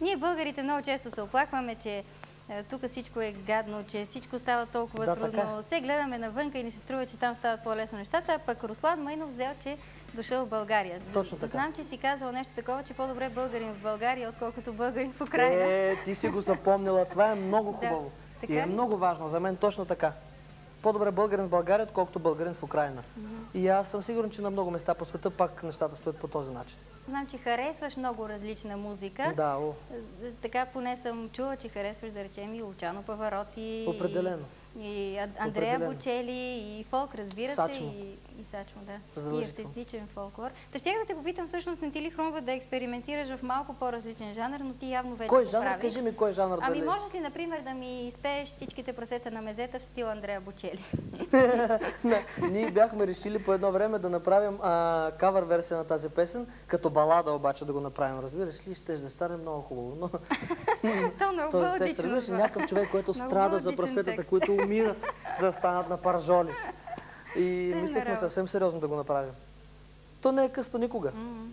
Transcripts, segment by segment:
Ние българите много често се оплакваме, че е, тук всичко е гадно, че всичко става толкова Да, трудно. така е. Все гледаме навънка и ни се струва, че там стават по-лесно нещата, а пък Руслан Майнов взел, че дошъл в България. Точно така. Знам, че си казвал нещо такова, че по-добре българин в България, отколкото българин в Украина. Е, ти си го запомнила. Това е много Да. хубаво. Така И е много важно. За мен точно така. По-добре българин в България, отколкото българин в Украина. И аз съм сигурен, че на много места по света пак нещата стоят по този начин. Знам, че харесваш много различна музика. Да, о, Така поне съм чула, че харесваш, да речем, и Лучано Павароти. Определено. И А- Андрея Определено. Бочели, и фолк, разбира Сачмо. се, и, Сачмо, да. И Задължително. автентичен фолклор. Та щях да те попитам, всъщност не ти ли хрумва да експериментираш в малко по-различен жанр, но ти явно вече Кой го жанр? правиш. Кажи ми кой жанр Ами дали? можеш ли, например, да ми изпееш всичките прасета на мезета в стил Андрея Бочели? Ние бяхме решили по едно време да направим а, кавър версия на тази песен, като балада обаче да го направим. Разбираш ли, ще да стане много хубаво. Но То много това. някакъв човек, който страда за прасетата, които умират да станат на паражоли. И Тъй мислихме съвсем сериозно да го направим. То не е късно никога. М.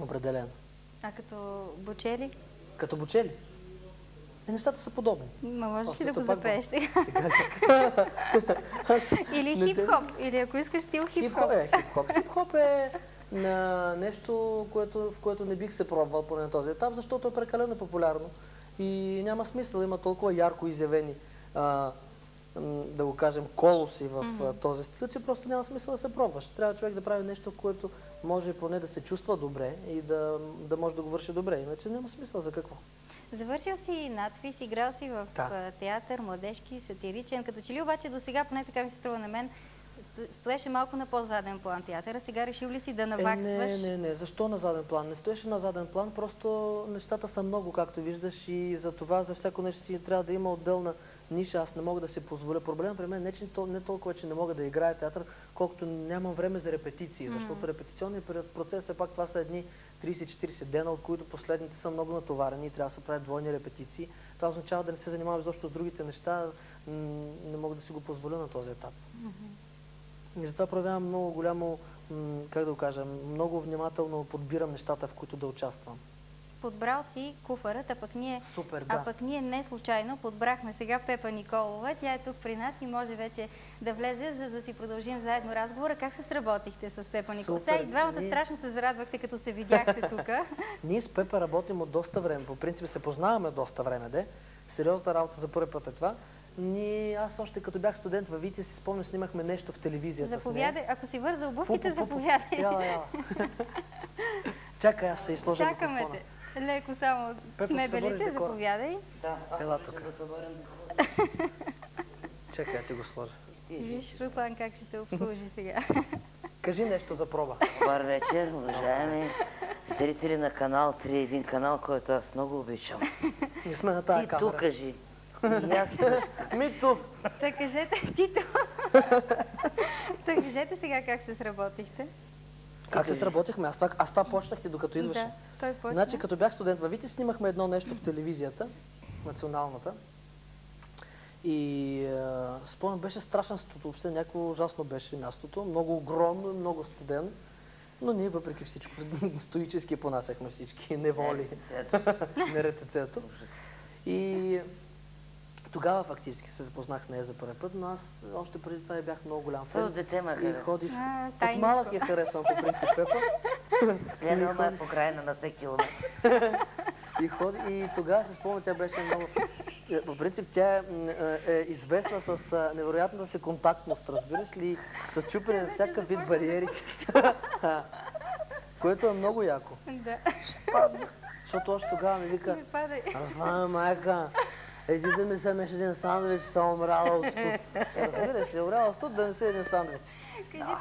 Определено. А като Бочели? Като бочели. И нещата са подобни. Ма можеш ли да го запееш сега? Сега ли? Или хип-хоп? Или ако искаш стил Хип-хоп хип-хоп? е, хип-хоп. Е на нещо, което, в което не бих се пробвал поне на този етап, защото е прекалено популярно и няма смисъл. Има толкова ярко изявени, а, да го кажем, колоси в а, този стил, че просто няма смисъл да се пробваш. Трябва човек да прави нещо, което може поне да се чувства добре и да, да може да го върши добре. Иначе няма смисъл за какво. Завършил си надпис, играл си в Да. театър, младежки, сатиричен. Като че ли обаче до сега, поне така ми се струва на мен, сто- стоеше малко на по-заден план театъра. Сега решил ли си да Е, наваксваш? не, не, не. Защо на заден план? Не стоеше на заден план, просто нещата са много, както виждаш и за това за всяко нещо си трябва да има отделна ниша. Аз не мога да си позволя. Проблем при мен не, че не толкова, че не мога да играя театър, колкото нямам време за репетиции, защото репетиционният процес, все пак това са едни 30-40 дена, от които последните са много натоварени и трябва да се правят двойни репетиции. Това означава да не се занимавам изобщо с другите неща. Не мога да си го позволя на този етап. И затова проявявам много голямо, как да го кажа, много внимателно подбирам нещата, в които да участвам. Подбрал си куфарът, а пък ние... Супер, А да. пък ние не случайно подбрахме сега Пепа Николова. Тя е тук при нас и може вече да влезе, за да си продължим заедно разговора. Как се сработихте с Пепа Николова? Сега и двамата Ние- страшно се зарадвахте, като се видяхте тук. Ние с Пепа работим от доста време. По принцип се познаваме доста време, де. Сериозна работа за първи път е това. Ние, аз още като бях студент във Вития си спомням, снимахме нещо в телевизията Заповядай, ако си вързал обувките, заповядай. Чакай, аз се изложа Чакаме микрофона. те. Леко само Пепо, с мебелите, заповядай. Да, аз Ела тук. да съберем Чакай, я ти го сложа. Виж, Руслан, как ще те обслужи сега. Кажи нещо за проба. Добър вечер, уважаеми зрители на канал 3, един канал, който аз много обичам. Не сме на тази Ти ту камера. кажи. И аз също. Мито! Та кажете, Тито. Та кажете сега как се сработихте. Как се сработихме? Аз това, аз това почнах ти докато идваше. Да, той почна. Значи, като бях студент във Вити, снимахме едно нещо в телевизията, националната. И а, спомням, беше страшен студ, въобще някакво ужасно беше мястото, много огромно и много студено. Но ние въпреки всичко стоически понасяхме всички неволи, неретецето. И тогава фактически се запознах с нея за първи път, но аз още преди това я бях много голям Това фен. дете ме И ходих. А, От малък я харесвам по принцип Пепа. Гледал ме по крайна на всеки километр. И, ходи, и тогава се спомня, тя беше много... е, По принцип тя е, е, е известна с невероятната си контактност, разбираш ли, с чупене на всякакъв вид бариери, което е много яко. Да, Защото още тогава ми вика. Руслана, майка, еди да ми вземеш един сандвич, съм умряла от студ. Разбираш ли, умряла от студ да ми се един сандвич.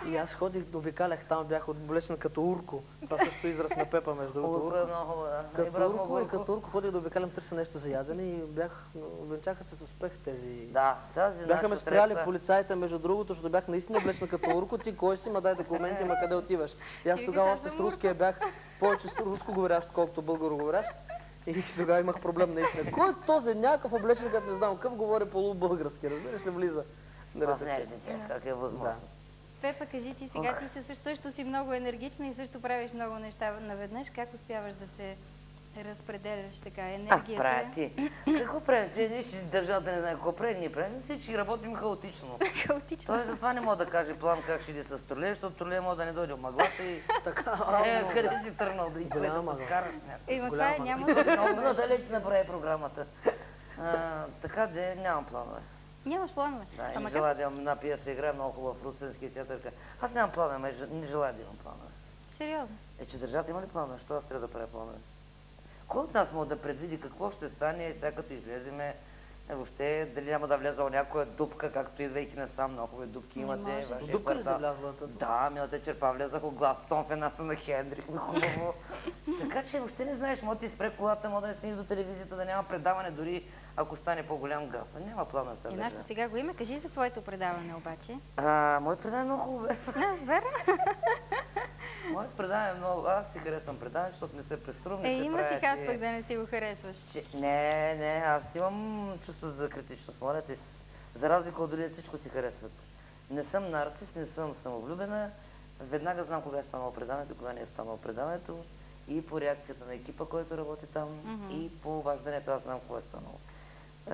И аз ходих, обикалях там, бях облечен като урко. Това също е израз на Пепа, между другото. Урко е много да. И Като урко и като урко ходих да обикалям, търся нещо за ядене и бях, венчаха се с успех тези... Да, тази Бяха ме спряли среща- полицаите, между другото, защото бях наистина облечена като урко. Ти кой си, ма дай документи, ма къде отиваш? И аз тогава още с руския бях повече с руско говорящ, колкото българо говорящ. И тогава имах проблем наистина. Кой е този някакъв облечен, като не знам, какъв говори полубългарски, разбираш ли, влиза? на нервите, как е възможно. Пепа, кажи ти сега, ти също, също си много енергична и също правиш много неща наведнъж. Как успяваш да се разпределяш така А, енергията? правя ти. Какво правим? Те ние ще държат да не знае какво правим. Ние правим всички работим хаотично. Хаотично. Той затова не мога да каже план как ще иде с тролея, защото тролея може да не дойде от мъглата и... Така, Е, къде си тръгнал да и къде да се скараш? Има това е, няма Много надалеч направи програмата. А, така де, нямам планове. Нямаш планове. Да, и Ама не желая да имам една пиеса, играе много хубаво в Русенския театър. Аз нямам планове, не желая да имам планове. Сериозно. Е, че държавата има ли планове? Що аз трябва да правя планове? Кой от нас може да предвиди какво ще стане и сега като излеземе, е, въобще дали няма да вляза в някоя дупка, както идвайки насам, много хубави дупки имате. вашия Дупка ли квартал. влязла? Да, миналата черпа влязах от гластон в една са на Хендрик, на хубаво. така че въобще не знаеш, може да ти спре колата, може да не стигнеш до телевизията, да няма предаване, дори ако стане по-голям гаф. Няма планове в тази И нашата държава. сега го има. Кажи за твоето предаване обаче. А, моят предаване е много хубаво. Не, Моят предаване е много... Аз си харесвам предаване, защото не се преструвам, Е, има си че- пък да не си го харесваш. че... Не, не, аз имам чувство за критичност, моля те си. За разлика от другите всичко си харесват. Не съм нарцис, не съм самовлюбена. Веднага знам кога е станало предаването, кога не е станало предаването. И по реакцията на екипа, който работи там, Мгм. и по обаждането, аз знам кога е станало. Е,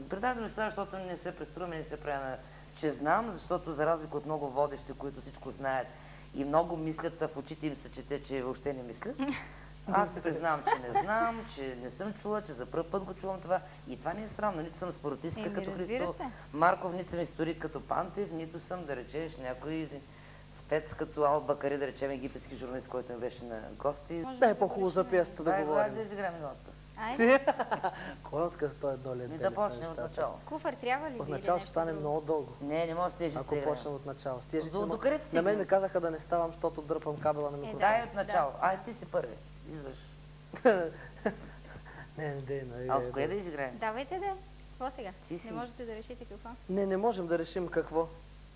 предаването ми става, защото не се преструваме, не се правя на... Че знам, защото за разлика от много водещи, които всичко знаят и много мислят, а в очите им се чете, че въобще не мислят. Аз се признавам, че не знам, че не съм чула, че за първ път го чувам това. И това не е срамно. Нито съм спортистка като Христо се. Марков, нито съм историк като Пантев, нито съм, да речеш, някой спец като Ал Бакари, да речем, египетски журналист, който ми беше на гости. Може Да е по-хубаво за решим. пиесата да Дай, дай да говорим. изиграем един Айде, Кой е отказ той е долен? Ми да почнем от начало. куфър трябва ли От начало ще стане много дълго. Не, не може да стежи Ако почнем от начало. С тежи До- си, до ма- къде На мен ми казаха да не ставам, защото дърпам кабела на микрофона. Дай от начало. Ай, ти си първи. Идваш. Не, не, дей, не, А не, от кое да изиграем? Давайте да. Какво сега? Ти. Не можете да решите какво? не, не можем да решим какво.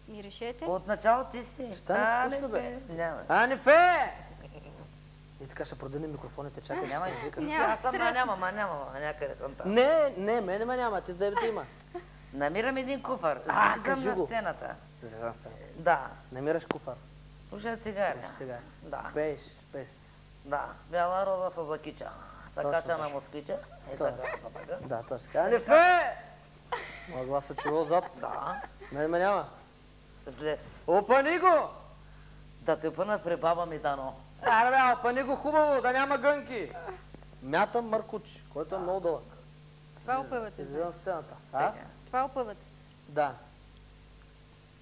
Ми решете. От начало ти си. Ще А, скучно, не, бе. Няма. Анифе! И така ще продадем микрофоните, чакай, Няма. се извика. Няма Аз съм, ма страшно. няма, ма няма, ма някъде съм там. Не, не, мене ме няма, ти да има. Намирам един куфар. А, Слизам кажи на го. сцената. За сега. Да. Намираш куфар. Слушай. Виж сега. Да. Пееш, пееш. Да. Бяла роза с закича. Са Точно кача така. на москвича. Е така, така. Да, точно така. Анифе! Моя глас се чува отзад. Да. Мене ме няма. Злез. Опани го! Да те пънат при баба ми дано. Аре бе, опани го хубаво, да няма гънки. Мятам Маркуч, който е много дълъг. Това опъвате. Излиза на сцената. А? Това опъвате. Да.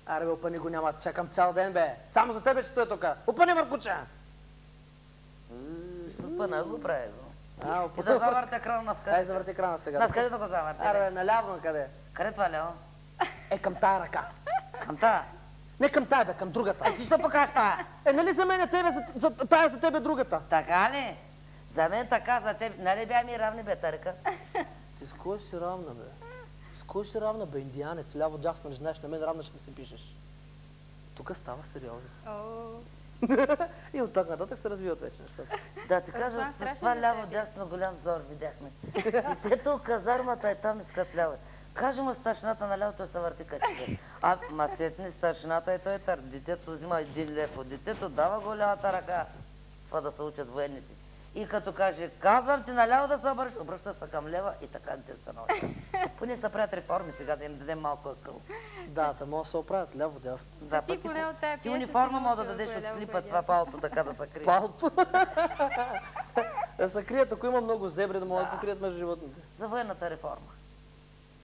Аре бе, опани го няма, чакам цял ден бе. Само за тебе ще стоя тук. Опани Маркуча! М, Пъна го прави го. А, И опани. да завърте крана на Ай, скъде. завърти крана сега. На скъде да го завърте? Аре бе? наляво на къде? Къде това лево? Е, към тая ръка. Към та. Не към тая бе, към другата. Е, ти що покажеш та? Е, нали за мен е тебе, за, за, тая за тебе другата? Така ли? За мен така, за теб. Нали бяха ми равни, бе, Тарка? Ти с кой си равна, бе? С кой си равна, бе, индианец? Ляво, дясно, не знаеш, на мен равна ще ми се пишеш. Тук става сериозно. И от тук нататък се развиват вече нещата. Да ти кажа, е с това за ляво теб. дясно голям зор видяхме. Детето, казармата е там искат ляво. Каже му старшината на лявото се върти качите. А ма сетни старшината и той тър. Детето взима един лев от детето, дава го лявата ръка. Това да се учат военните. И като каже, казвам ти наляво да се обръща, обръща се към лева и така детето се научат. Поне са правят реформи сега, да им дадем малко акъл. Да, те могат да се оправят ляво, дясно. Да, Ти поне от тая ти униформа мога да дадеш е от клипа е това палто така да се крие. Палто. да се крият, ако има много зебри, да могат да покрият между животните. За военната реформа.